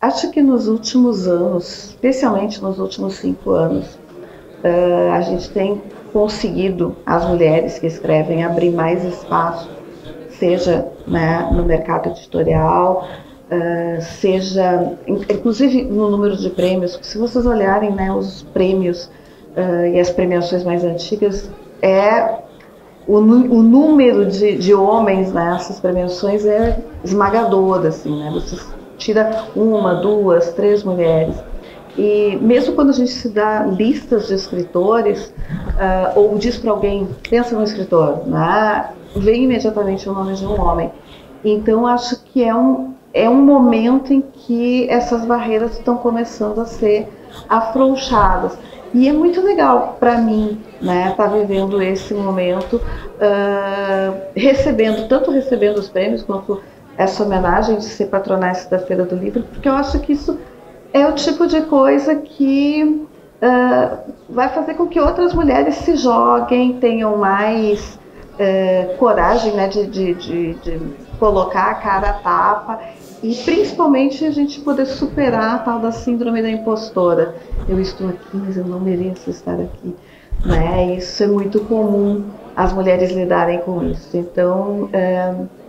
Acho que nos últimos anos, especialmente nos últimos cinco anos, uh, a gente tem conseguido, as mulheres que escrevem, abrir mais espaço, seja né, no mercado editorial, uh, seja, inclusive no número de prêmios. Se vocês olharem né, os prêmios uh, e as premiações mais antigas, é o, o número de, de homens nessas premiações é esmagador, assim, né? Vocês tira uma, duas, três mulheres. E mesmo quando a gente se dá listas de escritores, uh, ou diz para alguém, pensa no escritor, né? vem imediatamente o nome de um homem. Então acho que é um, é um momento em que essas barreiras estão começando a ser afrouxadas. E é muito legal para mim, né, estar tá vivendo esse momento, uh, recebendo, tanto recebendo os prêmios quanto essa homenagem de ser patronessa da Feira do Livro, porque eu acho que isso é o tipo de coisa que uh, vai fazer com que outras mulheres se joguem, tenham mais uh, coragem né, de, de, de, de, colocar a cara a tapa e principalmente a gente poder superar a tal da síndrome da impostora. Eu estou aqui, mas eu não mereço estar aqui. Né? Isso é muito comum as mulheres lidarem com isso. Então, uh,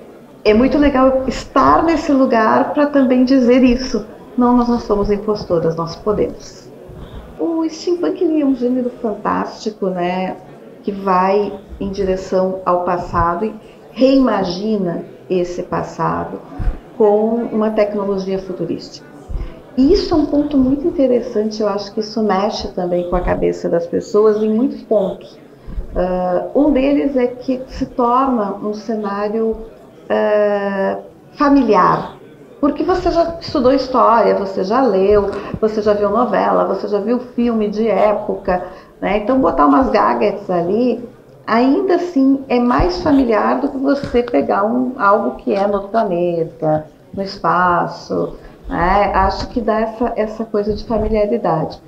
é muito legal estar nesse lugar para também dizer isso. Não, nós não somos impostoras, nós podemos. O steampunk é um gênero fantástico, né? Que vai em direção ao passado e reimagina esse passado com uma tecnologia futurística. Isso é um ponto muito interessante, eu acho que isso mexe também com a cabeça das pessoas em muitos pontos. Uh, um deles é que se torna um cenário familiar. Porque você já estudou história, você já leu, você já viu novela, você já viu filme de época, né? Então botar umas gadgets ali, ainda assim é mais familiar do que você pegar um, algo que é no planeta, no espaço. Né? Acho que dá essa, essa coisa de familiaridade.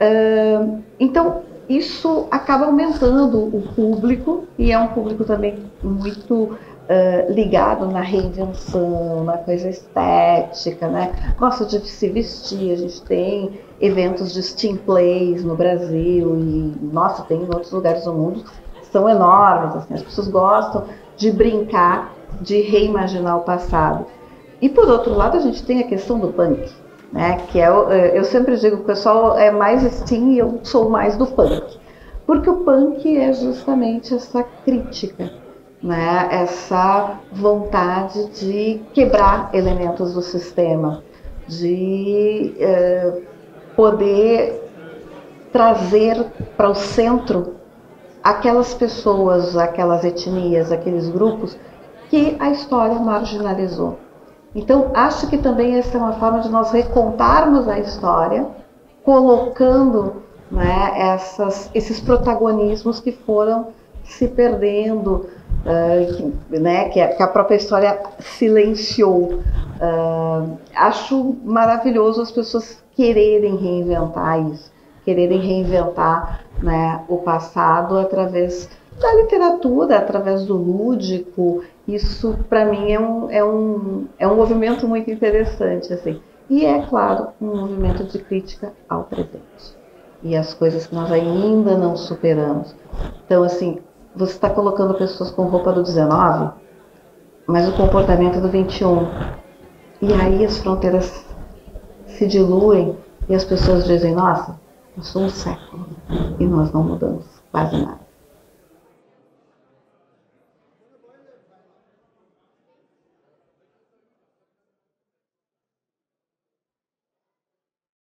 Uh, então, isso acaba aumentando o público, e é um público também muito uh, ligado na reinvenção, na coisa estética, né? Gosta de se vestir, a gente tem eventos de steam plays no Brasil e, nossa, tem em outros lugares do mundo, são enormes, assim, as pessoas gostam de brincar, de reimaginar o passado. E por outro lado, a gente tem a questão do punk, né? Que é, eh, eu sempre digo que o pessoal é mais steam e eu sou mais do punk. Porque o punk é justamente essa crítica né, essa vontade de quebrar elementos do sistema, de eh, poder trazer para o centro aquelas pessoas, aquelas etnias, aqueles grupos que a história marginalizou. Então, acho que também essa é uma forma de nós recontarmos a história, colocando né, essas, esses protagonismos que foram se perdendo, uh, que, né, que a, própria história silenciou. Uh, acho maravilhoso as pessoas quererem reinventar isso, quererem reinventar né, o passado através da literatura, através do lúdico. Isso, para mim, é um, é, um, é um movimento muito interessante. Assim. E é, claro, um movimento de crítica ao presente e as coisas que nós ainda não superamos. Então, assim, você está colocando pessoas com roupa do 19, mas o comportamento é do 21. E aí as fronteiras se diluem e as pessoas dizem, nossa, eu sou um século e nós não mudamos quase nada.